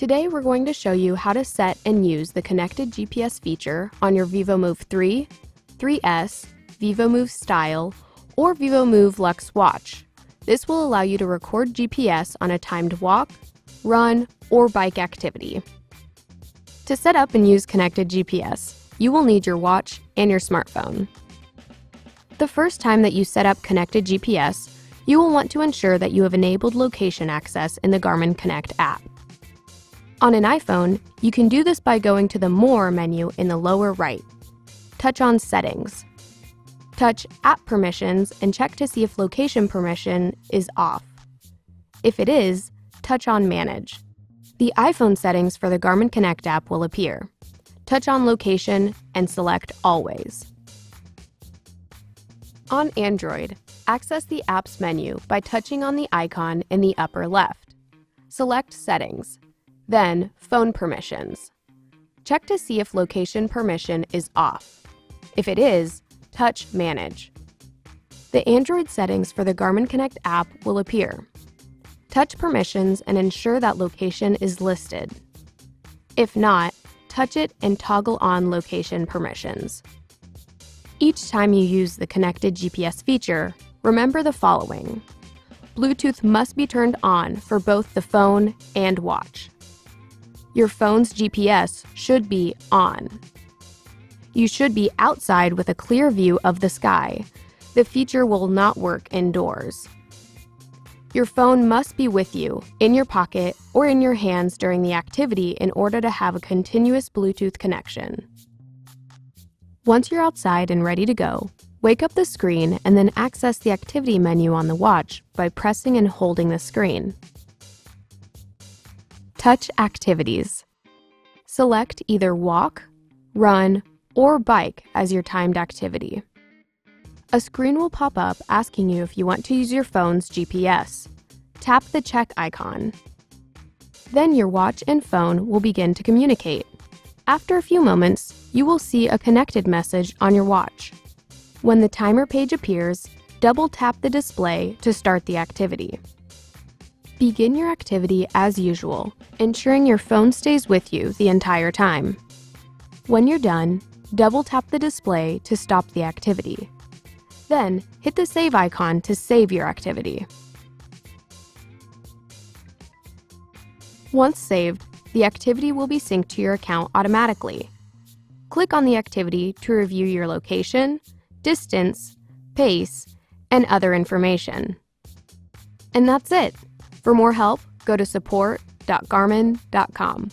Today we're going to show you how to set and use the connected GPS feature on your VivoMove 3, 3S, VivoMove Style, or VivoMove Luxe watch. This will allow you to record GPS on a timed walk, run, or bike activity. To set up and use connected GPS, you will need your watch and your smartphone. The first time that you set up connected GPS, you will want to ensure that you have enabled location access in the Garmin Connect app. On an iPhone, you can do this by going to the More menu in the lower right. Touch on Settings. Touch App Permissions and check to see if Location Permission is off. If it is, touch on Manage. The iPhone settings for the Garmin Connect app will appear. Touch on Location and select Always. On Android, access the Apps menu by touching on the icon in the upper left. Select Settings, then Phone Permissions. Check to see if Location Permission is off. If it is, touch Manage. The Android settings for the Garmin Connect app will appear. Touch permissions and ensure that location is listed. If not, touch it and toggle on location permissions. Each time you use the connected GPS feature, remember the following. Bluetooth must be turned on for both the phone and watch. Your phone's GPS should be on. You should be outside with a clear view of the sky. The feature will not work indoors. Your phone must be with you, in your pocket, or in your hands during the activity in order to have a continuous Bluetooth connection. Once you're outside and ready to go, wake up the screen and then access the activity menu on the watch by pressing and holding the screen. Touch Activities. Select either walk, run, or bike as your timed activity a screen will pop up asking you if you want to use your phone's GPS. Tap the check icon. Then your watch and phone will begin to communicate. After a few moments, you will see a connected message on your watch. When the timer page appears, double tap the display to start the activity. Begin your activity as usual, ensuring your phone stays with you the entire time. When you're done, double tap the display to stop the activity. Then, hit the Save icon to save your activity. Once saved, the activity will be synced to your account automatically. Click on the activity to review your location, distance, pace, and other information. And that's it. For more help, go to support.garmin.com.